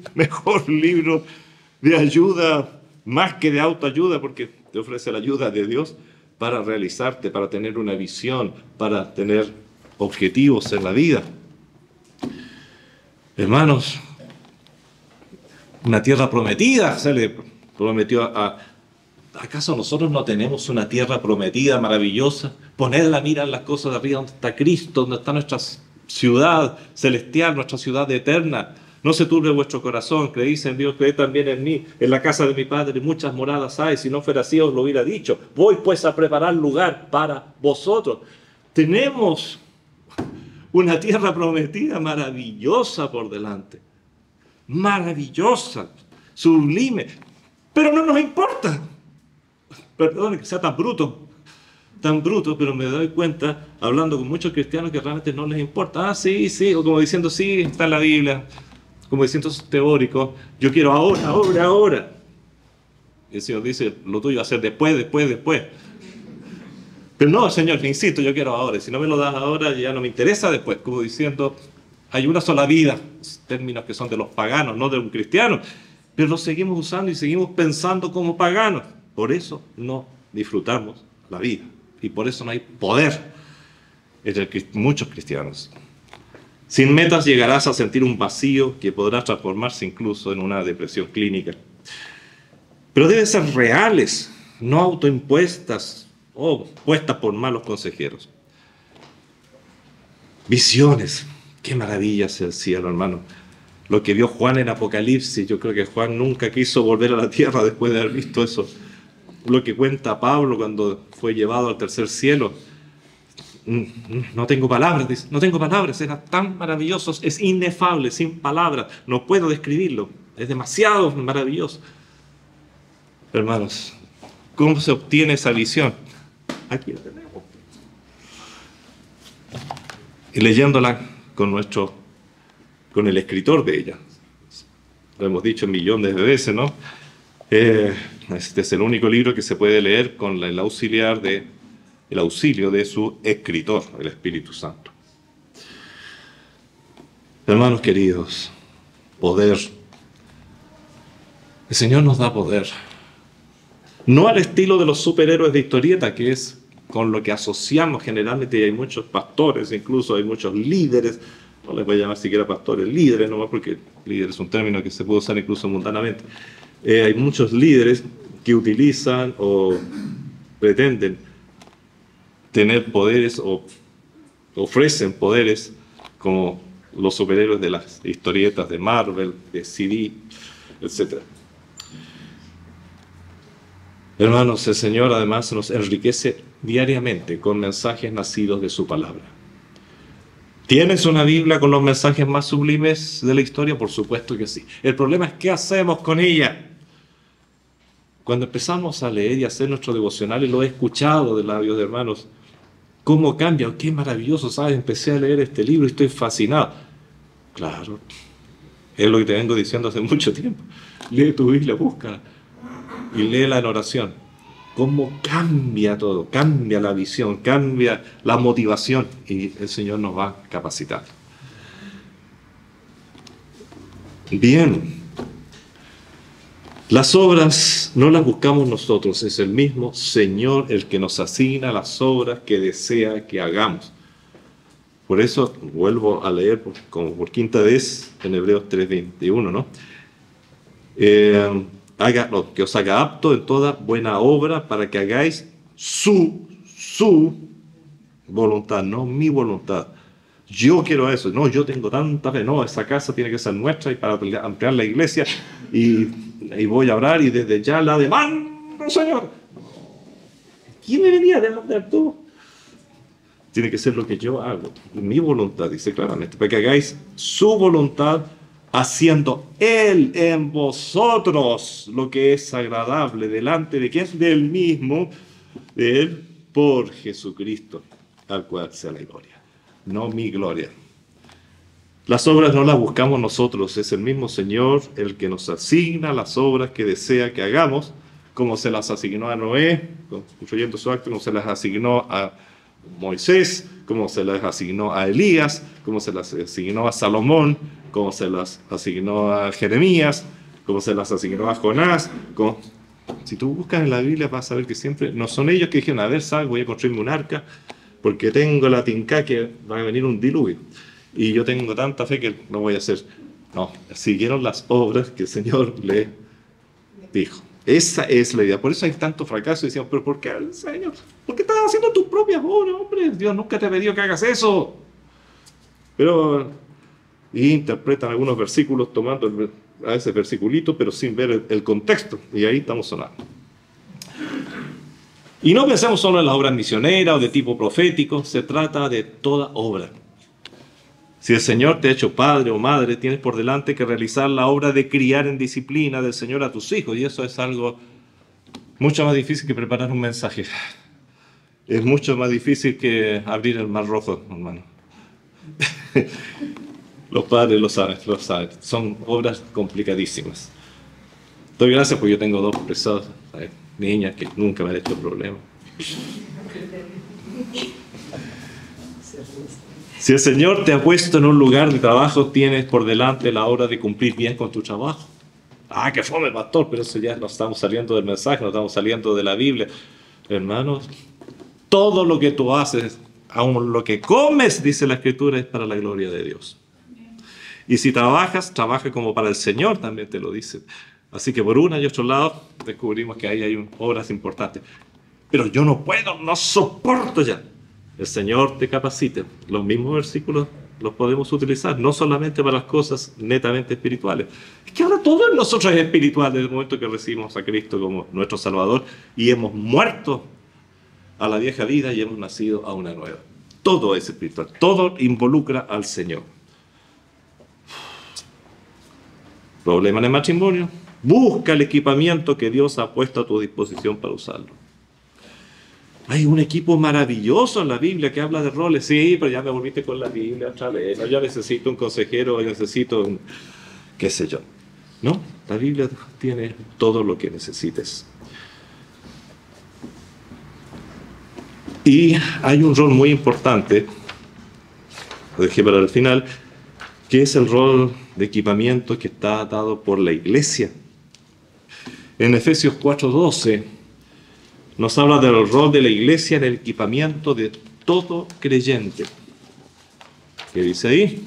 mejor libro de ayuda, más que de autoayuda, porque te ofrece la ayuda de Dios para realizarte, para tener una visión, para tener objetivos en la vida. Hermanos, una tierra prometida se le prometió a... ¿Acaso nosotros no tenemos una tierra prometida, maravillosa? Poner la mira en las cosas de arriba, donde está Cristo, donde está nuestra ciudad celestial, nuestra ciudad eterna. No se turbe vuestro corazón, creéis en Dios, creed también en mí. En la casa de mi Padre muchas moradas hay, si no fuera así os lo hubiera dicho. Voy pues a preparar lugar para vosotros. Tenemos una tierra prometida maravillosa por delante. Maravillosa, sublime. Pero no nos importa. Perdón que sea tan bruto, tan bruto, pero me doy cuenta, hablando con muchos cristianos, que realmente no les importa. Ah, sí, sí, o como diciendo, sí, está en la Biblia. Como diciendo teórico, yo quiero ahora, ahora, ahora. Y el Señor dice, lo tuyo va a ser después, después, después. Pero no, Señor, insisto, yo quiero ahora. Si no me lo das ahora, ya no me interesa después. Como diciendo, hay una sola vida, términos que son de los paganos, no de un cristiano. Pero los seguimos usando y seguimos pensando como paganos. Por eso no disfrutamos la vida. Y por eso no hay poder entre muchos cristianos. Sin metas llegarás a sentir un vacío que podrá transformarse incluso en una depresión clínica. Pero deben ser reales, no autoimpuestas o puestas por malos consejeros. Visiones. Qué maravilla es el cielo, hermano lo que vio Juan en Apocalipsis. Yo creo que Juan nunca quiso volver a la tierra después de haber visto eso. Lo que cuenta Pablo cuando fue llevado al tercer cielo. Mm, mm, no tengo palabras, dice. No tengo palabras, era tan maravilloso, es inefable, sin palabras. No puedo describirlo, es demasiado maravilloso. Hermanos, ¿cómo se obtiene esa visión? Aquí la tenemos. Y leyéndola con nuestro con el escritor de ella. Lo hemos dicho millones de veces, ¿no? Eh, este es el único libro que se puede leer con el auxiliar de el auxilio de su escritor, el Espíritu Santo. Hermanos queridos, poder. El Señor nos da poder. No al estilo de los superhéroes de historieta, que es con lo que asociamos generalmente, y hay muchos pastores, incluso hay muchos líderes no les voy a llamar siquiera pastores, líderes nomás, porque líder es un término que se puede usar incluso mundanamente. Eh, hay muchos líderes que utilizan o pretenden tener poderes o ofrecen poderes como los superhéroes de las historietas de Marvel, de CD, etc. Hermanos, el Señor además nos enriquece diariamente con mensajes nacidos de su palabra. ¿Tienes una Biblia con los mensajes más sublimes de la historia? Por supuesto que sí. El problema es qué hacemos con ella. Cuando empezamos a leer y hacer nuestro devocional, y lo he escuchado de labios de hermanos, cómo cambia, qué maravilloso, ¿sabes? Empecé a leer este libro y estoy fascinado. Claro, es lo que te vengo diciendo hace mucho tiempo. Lee tu Biblia, búscala y léela en oración cómo cambia todo, cambia la visión, cambia la motivación y el Señor nos va a capacitar. Bien, las obras no las buscamos nosotros, es el mismo Señor el que nos asigna las obras que desea que hagamos. Por eso vuelvo a leer como por quinta vez en Hebreos 3:21, ¿no? Eh, haga, que os haga apto en toda buena obra para que hagáis su, su voluntad, no mi voluntad. Yo quiero eso, no, yo tengo tanta fe, no, esa casa tiene que ser nuestra y para ampliar la iglesia y, y voy a orar y desde ya la demando, Señor. ¿Quién me venía a demandar tú? tiene que ser lo que yo hago. Mi voluntad, dice claramente, para que hagáis su voluntad haciendo Él en vosotros lo que es agradable delante de quien del mismo, de Él por Jesucristo, al cual sea la gloria, no mi gloria. Las obras no las buscamos nosotros, es el mismo Señor el que nos asigna las obras que desea que hagamos, como se las asignó a Noé, construyendo su acto, como se las asignó a Moisés, como se las asignó a Elías, como se las asignó a Salomón, como se las asignó a Jeremías, como se las asignó a Jonás. Si tú buscas en la Biblia vas a ver que siempre no son ellos que dijeron, a ver, sal, voy a construirme un arca, porque tengo la tinca que va a venir un diluvio. Y yo tengo tanta fe que no voy a hacer. No, siguieron las obras que el Señor le dijo. Esa es la idea. Por eso hay tanto fracaso. Decían, pero ¿por qué, Señor? ¿Por qué estás haciendo tus propias obras, hombre? Dios nunca te ha pedido que hagas eso. Pero interpretan algunos versículos tomando a ese versiculito, pero sin ver el, contexto. Y ahí estamos sonando. Y no pensemos solo en las obras misioneras o de tipo profético, se trata de toda obra. Si el Señor te ha hecho padre o madre, tienes por delante que realizar la obra de criar en disciplina del Señor a tus hijos. Y eso es algo mucho más difícil que preparar un mensaje. Es mucho más difícil que abrir el mar rojo, hermano. Los padres lo saben, lo saben. Son obras complicadísimas. Doy gracias porque yo tengo dos preciosas niñas que nunca me han hecho problema. Si el Señor te ha puesto en un lugar de trabajo, tienes por delante la hora de cumplir bien con tu trabajo. Ah, qué fome, pastor, pero eso ya no estamos saliendo del mensaje, no estamos saliendo de la Biblia. Hermanos, todo lo que tú haces, aun lo que comes, dice la Escritura, es para la gloria de Dios. Y si trabajas, trabaja como para el Señor, también te lo dice. Así que por una y otro lado descubrimos que ahí hay obras importantes. Pero yo no puedo, no soporto ya el Señor te capacite. Los mismos versículos los podemos utilizar, no solamente para las cosas netamente espirituales. Es que ahora todo en nosotros es espiritual desde el momento que recibimos a Cristo como nuestro Salvador y hemos muerto a la vieja vida y hemos nacido a una nueva. Todo es espiritual, todo involucra al Señor. Problema en el matrimonio. Busca el equipamiento que Dios ha puesto a tu disposición para usarlo. Hay un equipo maravilloso en la Biblia que habla de roles. Sí, pero ya me volviste con la Biblia otra vez. No, yo necesito un consejero, yo necesito un... qué sé yo. No, la Biblia tiene todo lo que necesites. Y hay un rol muy importante, lo dejé para el final, que es el rol de equipamiento que está dado por la iglesia. En Efesios 4:12 nos habla del rol de la iglesia en el equipamiento de todo creyente. ¿Qué dice ahí?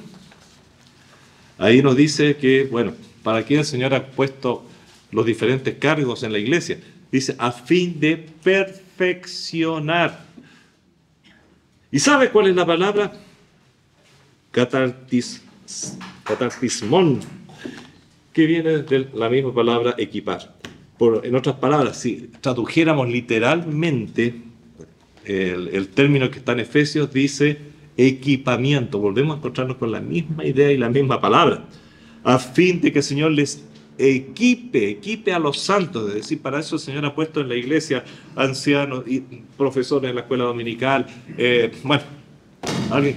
Ahí nos dice que, bueno, ¿para qué el Señor ha puesto los diferentes cargos en la iglesia? Dice, a fin de perfeccionar. ¿Y sabe cuál es la palabra? Catartis, catartismón, que viene de la misma palabra equipar en otras palabras, si tradujéramos literalmente el, término que está en Efesios, dice equipamiento. Volvemos a encontrarnos con la misma idea y la misma palabra, a fin de que el Señor les equipe, equipe a los santos, es decir, para eso el Señor ha puesto en la iglesia ancianos y profesores en la escuela dominical, eh, bueno, alguien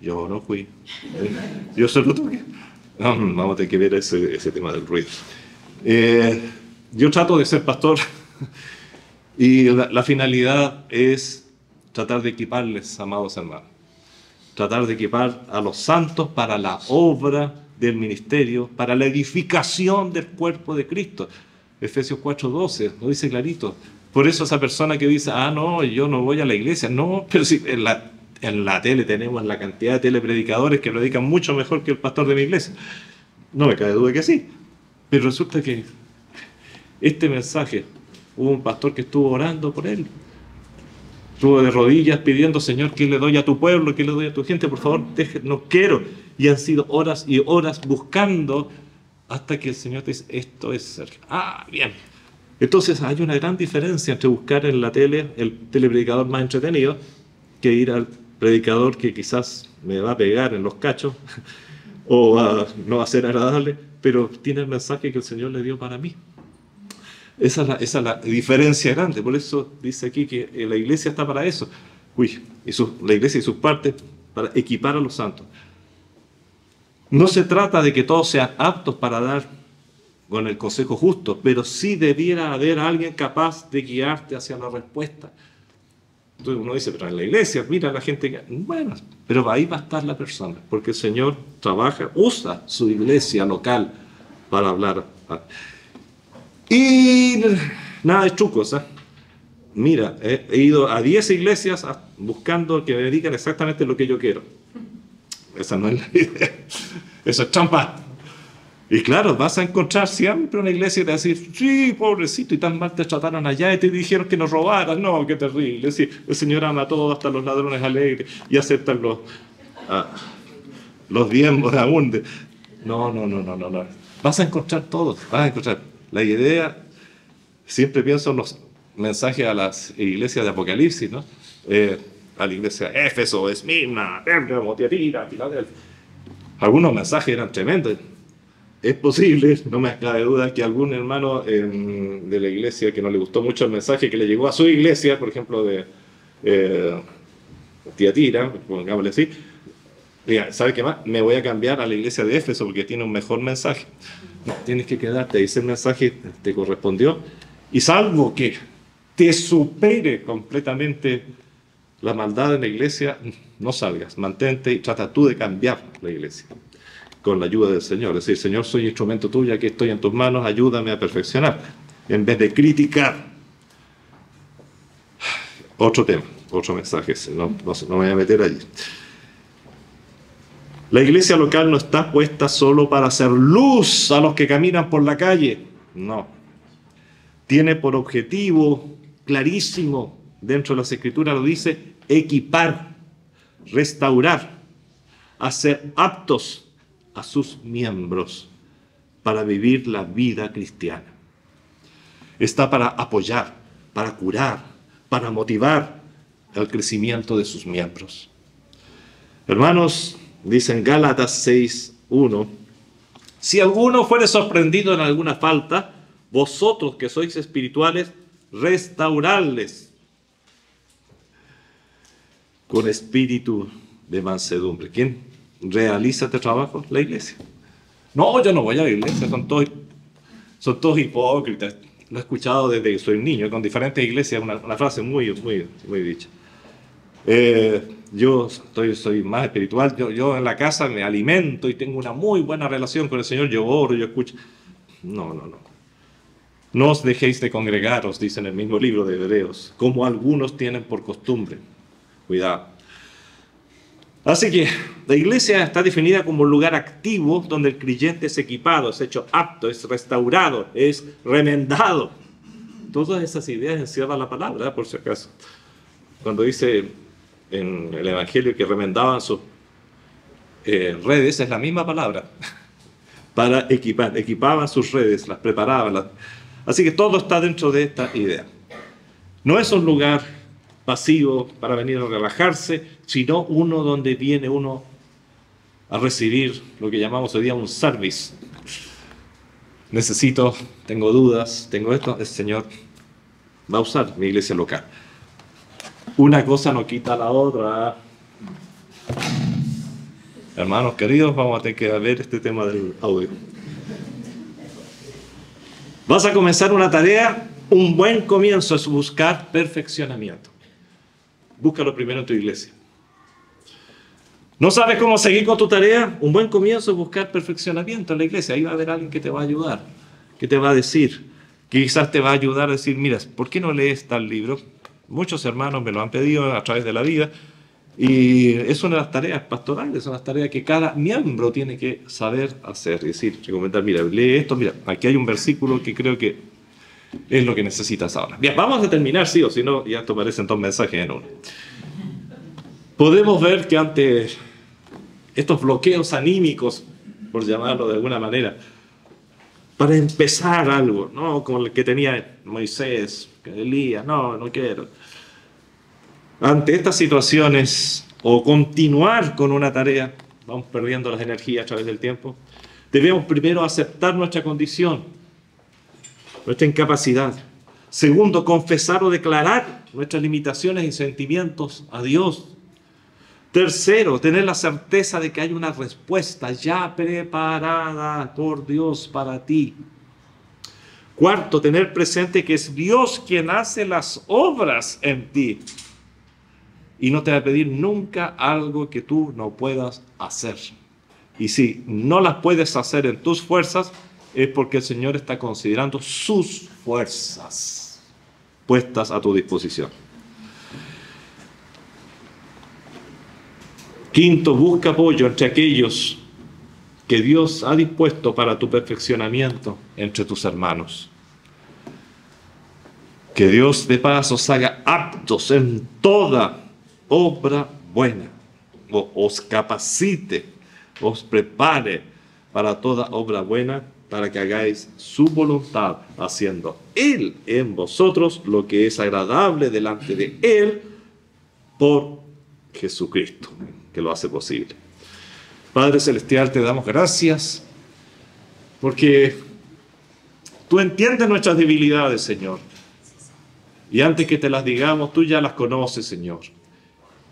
yo no fui, yo solo tuve, vamos a tener que ver ese, ese tema del ruido. Eh, yo trato de ser pastor y la, finalidad es tratar de equiparles, amados hermanos. Tratar de equipar a los santos para la obra del ministerio, para la edificación del cuerpo de Cristo. Efesios 4:12 lo dice clarito. Por eso esa persona que dice, ah, no, yo no voy a la iglesia. No, pero si en la, en la tele tenemos la cantidad de telepredicadores que predican mucho mejor que el pastor de mi iglesia. No me cabe duda que sí. Pero resulta que este mensaje. Hubo un pastor que estuvo orando por él. Estuvo de rodillas pidiendo, Señor, que le doy a tu pueblo, que le doy a tu gente, por favor, no quiero. Y han sido horas y horas buscando hasta que el Señor te dice, esto es ser. Ah, bien. Entonces hay una gran diferencia entre buscar en la tele el telepredicador más entretenido que ir al predicador que quizás me va a pegar en los cachos o no va a ser agradable, pero tiene el mensaje que el Señor le dio para mí. Esa es, la, esa diferencia grande. Por eso dice aquí que la iglesia está para eso. Uy, y la iglesia y sus partes para equipar a los santos. No se trata de que todos sean aptos para dar con el consejo justo, pero sí debiera haber alguien capaz de guiarte hacia la respuesta. Entonces uno dice, pero en la iglesia, mira la gente. Bueno, pero ahí va a estar la persona, porque el Señor trabaja, usa su iglesia local para hablar. Y nada de trucos. ¿eh? Mira, he, ido a 10 iglesias buscando que me digan exactamente lo que yo quiero. Esa no es la idea. Eso es trampa. Y claro, vas a encontrar siempre una iglesia y te decir, sí, pobrecito, y tan mal te trataron allá y te dijeron que nos robaran. No, qué terrible. Sí, el Señor ama a todos, hasta los ladrones alegres, y aceptan los, ah, los diezmos aún. No, no, no, no, no, no. Vas a encontrar todo, vas a encontrar. La idea, siempre pienso en los mensajes a las iglesias de Apocalipsis, ¿no? Eh, a la iglesia de Éfeso, Esmirna, Pérgamo, Tiatira, Filadelfia. Algunos mensajes eran tremendos es posible, no me cabe duda, que algún hermano de la iglesia que no le gustó mucho el mensaje que le llegó a su iglesia, por ejemplo, de eh, Tiatira, pongámosle así, diga, ¿sabe qué más? Me voy a cambiar a la iglesia de Éfeso porque tiene un mejor mensaje. No, tienes que quedarte, ese mensaje te correspondió. Y salvo que te supere completamente la maldad en la iglesia, no salgas, mantente y trata tú de cambiar la iglesia con la ayuda del Señor. Es decir, Señor, soy instrumento tuyo, aquí estoy en tus manos, ayúdame a perfeccionar, en vez de criticar. Otro tema, otro mensaje, no, no, me voy a meter allí. La iglesia local no está puesta solo para hacer luz a los que caminan por la calle, no. Tiene por objetivo clarísimo, dentro de las escrituras lo dice, equipar, restaurar, hacer aptos a sus miembros para vivir la vida cristiana. Está para apoyar, para curar, para motivar el crecimiento de sus miembros. Hermanos, dicen Gálatas 6.1, si alguno fuere sorprendido en alguna falta, vosotros que sois espirituales, restaurarles con espíritu de mansedumbre. ¿Quién realiza este trabajo? La iglesia. No, yo no voy a la iglesia, son todos, son todos hipócritas. Lo he escuchado desde que soy niño, con diferentes iglesias, una, una frase muy, muy, muy dicha. Eh, yo estoy, soy más espiritual, yo, yo en la casa me alimento y tengo una muy buena relación con el Señor, yo oro, yo escucho. No, no, no. No os dejéis de congregaros, dice en el mismo libro de Hebreos, como algunos tienen por costumbre. Cuidado. Así que la iglesia está definida como un lugar activo donde el creyente es equipado, es hecho apto, es restaurado, es remendado. Todas esas ideas encierra la palabra, por si acaso. Cuando dice en el Evangelio que remendaban sus eh, redes, es la misma palabra para equipar. Equipaban sus redes, las preparaban. Así que todo está dentro de esta idea. No es un lugar pasivo para venir a relajarse, sino uno donde viene uno a recibir lo que llamamos hoy día un service. Necesito, tengo dudas, tengo esto, el Señor va a usar mi iglesia local. Una cosa no quita la otra. Hermanos queridos, vamos a tener que ver este tema del audio. Vas a comenzar una tarea, un buen comienzo es buscar perfeccionamiento. Búscalo primero en tu iglesia. ¿No sabes cómo seguir con tu tarea? Un buen comienzo es buscar perfeccionamiento en la iglesia. Ahí va a haber alguien que te va a ayudar, que te va a decir, quizás te va a ayudar a decir, mira, ¿por qué no lees tal libro? Muchos hermanos me lo han pedido a través de la vida y es una de las tareas pastorales, es una tarea que cada miembro tiene que saber hacer. Y decir, recomendar, mira, lee esto, mira, aquí hay un versículo que creo que es lo que necesitas ahora. Bien, vamos a terminar, sí o si no, ya esto parecen dos mensajes en uno. Podemos ver que ante estos bloqueos anímicos, por llamarlo de alguna manera, para empezar algo, ¿no? Como el que tenía Moisés, Elías, no, no quiero. ante estas situaciones o continuar con una tarea, vamos perdiendo las energías a través del tiempo, debemos primero aceptar nuestra condición, nuestra incapacidad. Segundo, confesar o declarar nuestras limitaciones y sentimientos a Dios. Tercero, tener la certeza de que hay una respuesta ya preparada por Dios para ti. Cuarto, tener presente que es Dios quien hace las obras en ti. Y no te va a pedir nunca algo que tú no puedas hacer. Y si no las puedes hacer en tus fuerzas, es porque el Señor está considerando sus fuerzas puestas a tu disposición. Quinto, busca apoyo entre aquellos que Dios ha dispuesto para tu perfeccionamiento entre tus hermanos. Que Dios de paz os haga aptos en toda obra buena, o os capacite, os prepare para toda obra buena, para que hagáis su voluntad, haciendo Él en vosotros lo que es agradable delante de Él por Jesucristo que lo hace posible. Padre Celestial, te damos gracias porque tú entiendes nuestras debilidades, Señor. Y antes que te las digamos, tú ya las conoces, Señor.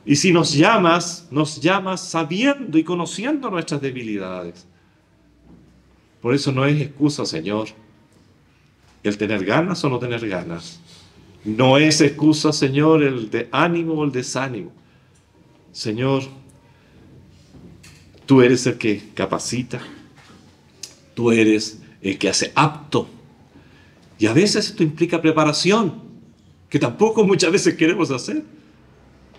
Y si nos llamas, nos llamas sabiendo y conociendo nuestras debilidades. Por eso no es excusa, Señor, el tener ganas o no tener ganas. No es excusa, Señor, el de ánimo o el desánimo. Señor, Tú eres el que capacita. Tú eres el que hace apto. Y a veces esto implica preparación, que tampoco muchas veces queremos hacer.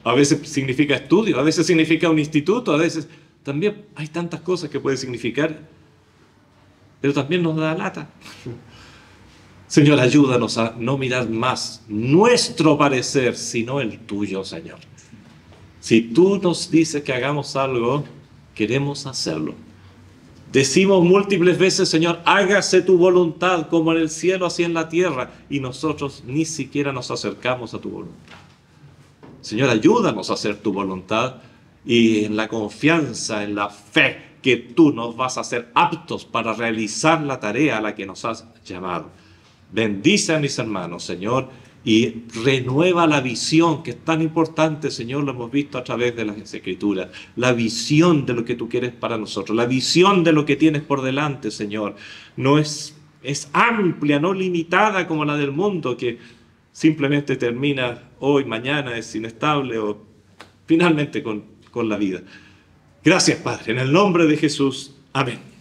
A veces significa estudio, a veces significa un instituto, a veces también hay tantas cosas que puede significar, pero también nos da lata. Señor, ayúdanos a no mirar más nuestro parecer, sino el tuyo, Señor. Si tú nos dices que hagamos algo, queremos hacerlo. Decimos múltiples veces, Señor, hágase tu voluntad como en el cielo, así en la tierra, y nosotros ni siquiera nos acercamos a tu voluntad. Señor, ayúdanos a hacer tu voluntad y en la confianza, en la fe que tú nos vas a hacer aptos para realizar la tarea a la que nos has llamado. Bendice a mis hermanos, Señor, y renueva la visión, que es tan importante, Señor, lo hemos visto a través de las escrituras, la visión de lo que tú quieres para nosotros, la visión de lo que tienes por delante, Señor. No es, es amplia, no limitada como la del mundo, que simplemente termina hoy, mañana, es inestable o finalmente con, con la vida. Gracias, Padre, en el nombre de Jesús. Amén.